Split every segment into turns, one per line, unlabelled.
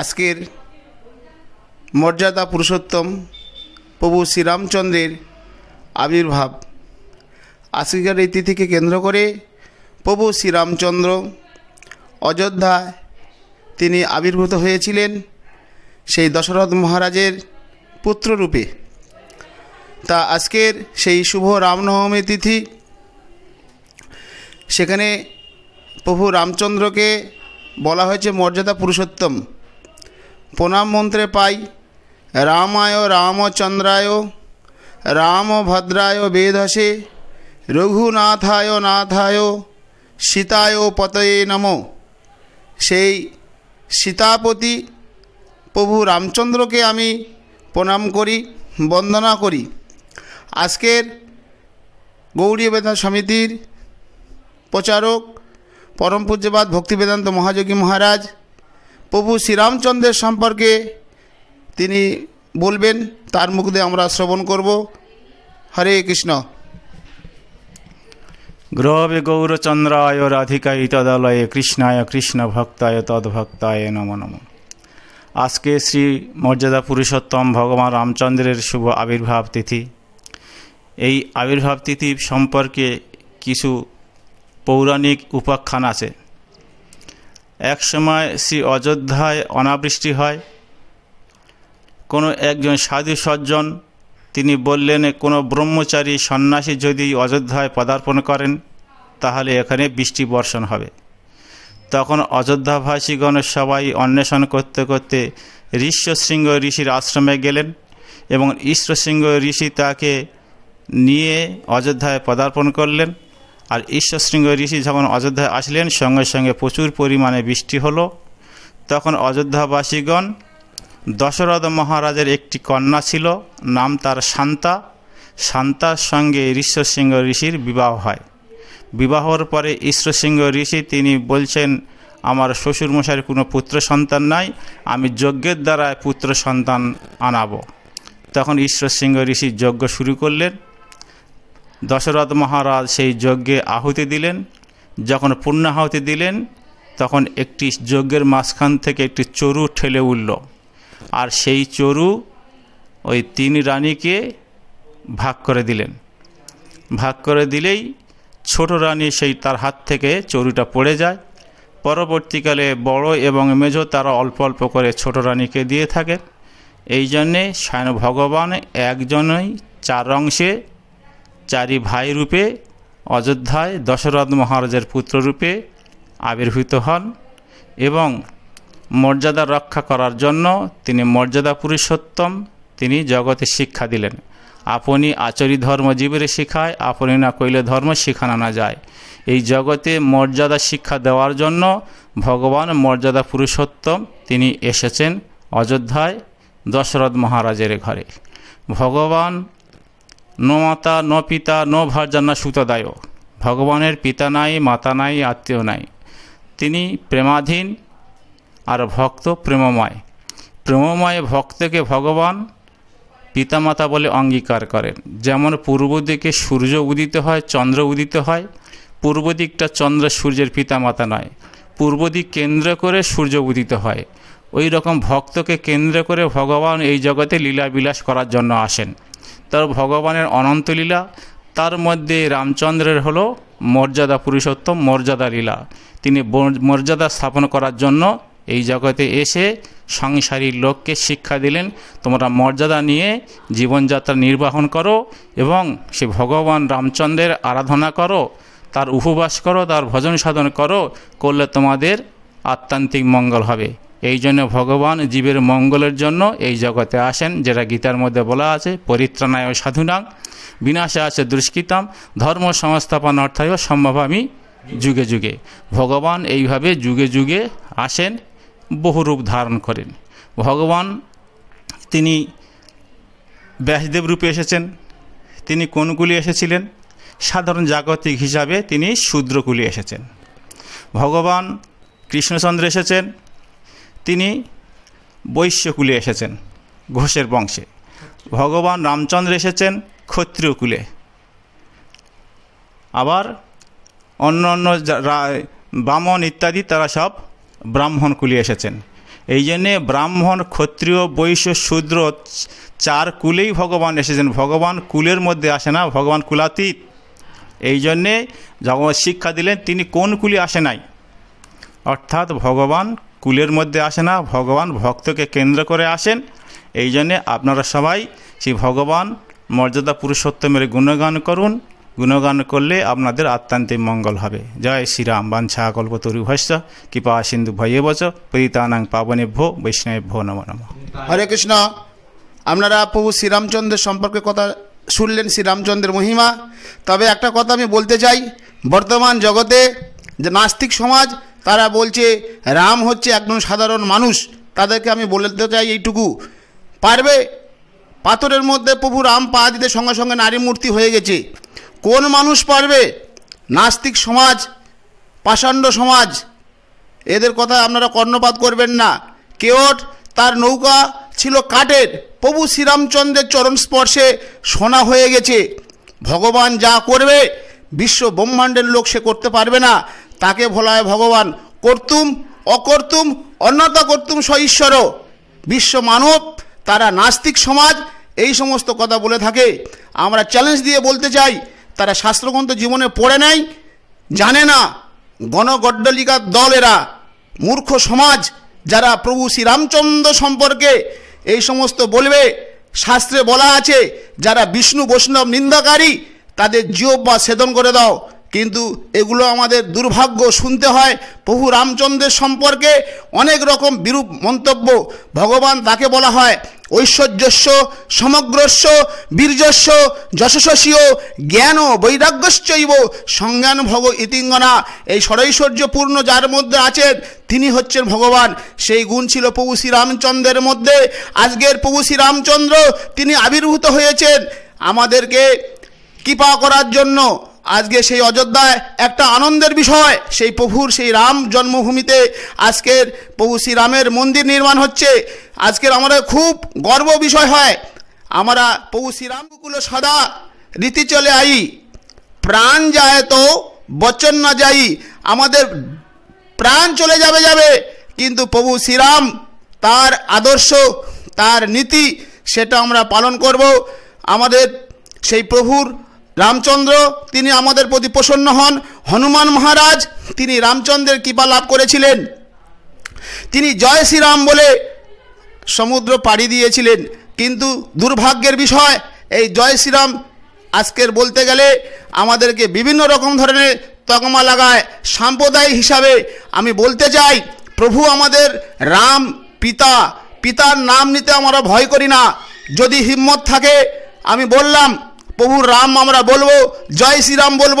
আজকের মর্যাদা পুরুষোত্তম প্রভু শ্রীরামচন্দ্রের আবির্ভাব। আজকের এই তিথিকে কেন্দ্র করে প্রভু শ্রীরামচন্দ্র অযোধ্যায় তিনি আবির্ভূত হয়েছিলেন সেই দশরথ মহারাজের পুত্ররূপে। তা আজকের সেই শুভ রামনবমী তিথি। সেখানে প্রভু রামচন্দ্রকে বলা হয়েছে মর্যাদা পুরুষোত্তম। প্রণাম মন্ত্রে পাই। রামায় রামচন্দ্রায়, রামভদ্রায় বেদসে, রঘুনাথায় নাথায়, সীতায় পতয়ে নম। সেই সীতাপতি প্রভু রামচন্দ্রকে আমি প্রণাম করি, বন্দনা করি। আজকের গৌরী বেদান্ত সমিতির প্রচারক, পরম পূজ্যবাদ ভক্তিবেদান্ত মহাযোগী মহারাজ প্রভু শ্রীরামচন্দ্রের সম্পর্কে তিনি বলবেন, তার মুখ দিয়ে আমরা শ্রবণ করব। হরে কৃষ্ণ।
গ্রহবে গৌরচন্দ্রায় রাধিকায় তদালয়ে কৃষ্ণায় কৃষ্ণ ভক্তায় তদ্ভক্তায় নম নম। আজকে শ্রী মর্যাদা পুরুষোত্তম ভগবান রামচন্দ্রের শুভ আবির্ভাব তিথি। এই আবির্ভাব তিথি সম্পর্কে কিছু পৌরাণিক উপাখ্যান আছে। এক সময় শ্রী অযোধ্যায় অনাবৃষ্টি হয়। কোনো একজন সাধু সজ্জন, তিনি বললেন, কোনো ব্রহ্মচারী সন্ন্যাসী যদি অযোধ্যায় পদার্পণ করেন, তাহলে এখানে বৃষ্টি বর্ষণ হবে। তখন অযোধ্যাভাষীগণ সবাই অন্বেষণ করতে করতে ঋষ্যশৃঙ্গ ঋষির আশ্রমে গেলেন এবং ঈশ্বরসিংহ ঋষি তাকে নিয়ে অযোধ্যায় পদার্পণ করলেন। আর ঈশ্বরশৃঙ্গ ঋষি যখন অযোধ্যায় আসলেন, সঙ্গে সঙ্গে প্রচুর পরিমাণে বৃষ্টি হলো। তখন অযোধ্যাবাসীগণ দশরথ মহারাজের একটি কন্যা ছিল, নাম তার শান্তা। শান্তার সঙ্গে ঈশ্বরসিংহ ঋষির বিবাহ হয়। বিবাহর পরে ঈশ্বরসিংহ ঋষি, তিনি বলছেন, আমার শ্বশুরমশাইয়ের কোনো পুত্র সন্তান নাই, আমি যজ্ঞের দ্বারা পুত্র সন্তান আনাবো। তখন ঈশ্বরসিংহ ঋষি যজ্ঞ শুরু করলেন। দশরথ মহারাজ সেই যজ্ঞে আহুতি দিলেন। যখন পূর্ণাহুতি দিলেন, তখন একটি যজ্ঞের মাঝখান থেকে একটি চরু ঠেলে উঠল। আর সেই চরু ওই তিন রানীকে ভাগ করে দিলেন। ভাগ করে দিলেই ছোট রানী সেই তার হাত থেকে চরুটা পড়ে যায়। পরবর্তীকালে বড় এবং মেজ তারা অল্প অল্প করে ছোট রানীকে দিয়ে থাকে। এই জন্যে স্বয়ং ভগবান একজনই চার অংশে চারি ভাই রূপে, অযোধ্যায় দশরথ মহারাজের পুত্ররূপে আবির্ভূত হন এবং মর্যাদা রক্ষা করার জন্য তিনি মর্যাদা পুরুষোত্তম, তিনি জগতে শিক্ষা দিলেন। আপনি আচরি ধর্ম জীবের শিখায়, আপনি না কইলে ধর্ম শিখানো না যায়। এই জগতে মর্যাদা শিক্ষা দেওয়ার জন্য ভগবান মর্যাদা পুরুষোত্তম, তিনি এসেছেন অযোধ্যায় দশরথ মহারাজের ঘরে। ভগবান ন মাতা ন পিতা ন ভার্যান্না সুতদায় ভগবানের পিতা নাই মাতা নাই আত্মীয় নাই তিনি প্রেমাধীন আর ভক্ত প্রেমময় প্রেমময় ভক্তকে ভগবান পিতামাতা বলে অঙ্গীকার করেন। যেমন পূর্ব দিকে সূর্য উদিত হয়, চন্দ্র উদিত হয়, পূর্ব দিকটা চন্দ্র সূর্যের পিতামাতা নয়। পূর্ব দিক কেন্দ্র করে সূর্য উদিত হয়। ওই রকম ভক্তকে কেন্দ্র করে ভগবান এই জগতে লীলা বিলাস করার জন্য আসেন। তার ভগবানের অনন্ত লীলা, তার মধ্যে রামচন্দ্রের হলো মর্যাদা পুরুষোত্তম, মর্যাদা লীলা। তিনি মর্যাদা স্থাপন করার জন্য এই জগতে এসে সংসারী লোককে শিক্ষা দিলেন, তোমরা মর্যাদা নিয়ে জীবনযাত্রা নির্বাহন করো এবং সে ভগবান রামচন্দ্রের আরাধনা করো, তার উপবাস করো, তার ভজন সাধন করো, করলে তোমাদের আত্মান্তিক মঙ্গল হবে। এই জন্য ভগবান জীবের মঙ্গলের জন্য এই জগতে আসেন, যেটা গীতার মধ্যে বলা আছে, পরিত্রাণায় সাধুনাং, বিনাশে আছে দুষ্কৃতাম, ধর্ম সংস্থাপন অর্থায় সম্ভব আমি যুগে যুগে। ভগবান এইভাবে যুগে যুগে আসেন, বহু রূপ ধারণ করেন। ভগবান, তিনি ব্যাসদেব রূপে এসেছেন, তিনি কোনগুলি এসেছিলেন, সাধারণ জাগতিক হিসাবে তিনি শূদ্রকুলি এসেছেন। ভগবান কৃষ্ণচন্দ্র এসেছেন তিনি বৈশ্যকুলে এসেছেন, ঘোষের বংশে। ভগবান রামচন্দ্র এসেছেন ক্ষত্রিয় কুলে। আবার অন্য অন্য বামন ইত্যাদি তারা সব ব্রাহ্মণ কুলে এসেছেন। এই জন্যে ব্রাহ্মণ, ক্ষত্রিয়, বৈশ্য, শূদ্র চার কুলেই ভগবান এসেছেন। ভগবান কুলের মধ্যে আসে না, ভগবান কুলাতীত। এই জন্যে যখন শিক্ষা দিলেন তিনি কোন কুলে আসে নাই। অর্থাৎ ভগবান কুলের মধ্যে আসে না, ভগবান ভক্তকে কেন্দ্র করে আসেন। এই জন্যে আপনারা সবাই সেই ভগবান মর্যাদা পুরুষোত্তমের গুণগান করুন। গুণগান করলে আপনাদের আত্মান্তিক মঙ্গল হবে। জয় শ্রীরাম বাঞ্ছা কল্পতরু ভস্য কৃপা সিন্ধু ভয়ে বচ, পরিতানাং পাবনেভ্য, বৈষ্ণবেভ্য নম নম।
হরে কৃষ্ণ। আপনারা প্রভু শ্রীরামচন্দ্রের সম্পর্কে কথা শুনলেন, শ্রীরামচন্দ্রের মহিমা। তবে একটা কথা আমি বলতে চাই, বর্তমান জগতে যে নাস্তিক সমাজ তারা বলছে, রাম হচ্ছে একজন সাধারণ মানুষ। তাদেরকে আমি বলতে চাই এইটুকু। পারবে? পাথরের মধ্যে প্রভু রাম পা দিতে সঙ্গে সঙ্গে নারী মূর্তি হয়ে গেছে। কোন মানুষ পারবে? নাস্তিক সমাজ, পাষাণ্ড সমাজ। এদের কথা আপনারা কর্ণপাত করবেন না। কেওট, তার নৌকা ছিল কাঠের। প্রভু শ্রীরামচন্দ্রের চরণ স্পর্শে সোনা হয়ে গেছে। ভগবান যা করবে, বিশ্ব ব্রহ্মাণ্ডের লোক সে করতে পারবে না। তাকে ভোলায় ভগবান? কর্তুম, অকর্তুম, অন্যতা কর্তুম ঈশ্বর বিশ্ব মানব, তারা নাস্তিক সমাজ, এই সমস্ত কথা বলে থাকে। আমরা চ্যালেঞ্জ দিয়ে বলতে চাই, তারা শাস্ত্রগ্রন্থ জীবনে পড়ে নেয় জানে না। গণগড্ডলিকার দল এরা মূর্খ সমাজ, যারা প্রভু শ্রীরামচন্দ্র সম্পর্কে এই সমস্ত বলবে, শাস্ত্রে বলা আছে, যারা বিষ্ণু বৈষ্ণব নিন্দাকারী, তাদের জিও বা ছেদন করে দাও। কিন্তু এগুলো আমাদের দুর্ভাগ্য। শুনতে হয় প্রভু রামচন্দ্রের সম্পর্কে অনেক রকম বিরূপ মন্তব্য। ভগবান তাকে বলা হয় ঐশ্বর্যস্য সমগ্রস্য বীর্যস্য যশস্বসীয় জ্ঞান ও বৈরাগ্যশ্চৈব, সংজ্ঞান ভগ ইতিঙ্গনা। এই ষড়ৈশ্বর্যপূর্ণ যার মধ্যে আছেন তিনি হচ্ছেন ভগবান। সেই গুণ ছিল প্রভু শ্রীরামচন্দ্রের মধ্যে। আজকের প্রভু শ্রীরামচন্দ্র তিনি আবির্ভূত হয়েছেন। আমাদেরকে কৃপা করার জন্য আজকে সেই অযোধ্যায় একটা আনন্দের বিষয়, সেই প্রভুর সেই রাম জন্মভূমিতে আজকের প্রভু শ্রীরামের মন্দির নির্মাণ হচ্ছে। আজকের আমাদের খুব গর্ব বিষয় হয়, আমরা প্রভু শ্রীরামকুল সদা রীতি চলে আই, প্রাণ যায় তো বচন না যাই, আমাদের প্রাণ চলে যাবে যাবে, কিন্তু প্রভু শ্রীরাম তার আদর্শ, তার নীতি, সেটা আমরা পালন করব। আমাদের সেই প্রভুর রামচন্দ্র, তিনি আমাদের প্রতি প্রসন্ন হন। হনুমান মহারাজ, তিনি রামচন্দ্রের কৃপা লাভ করেছিলেন। তিনি জয় শ্রীরাম বলে সমুদ্র পাড়ি দিয়েছিলেন। কিন্তু দুর্ভাগ্যের বিষয়, এই জয় শ্রীরাম আজকের বলতে গেলে আমাদেরকে বিভিন্ন রকম ধরনের তকমা লাগায়। সাম্প্রদায়িক হিসাবে আমি বলতে চাই, প্রভু আমাদের রাম পিতা, পিতার নাম নিতে আমরা ভয় করি না। যদি হিম্মত থাকে, আমি বললাম প্রভু রাম, আমরা বলব, জয় শ্রীরাম বলব।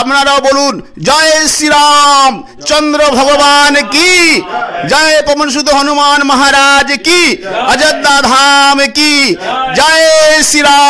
আপনারাও বলুন, জয় শ্রীরাম, চন্দ্র ভগবান কি? জয় পবন সুত হনুমান মহারাজ কি? অযোধ্যা ধাম কি? জয় শ্রীরাম।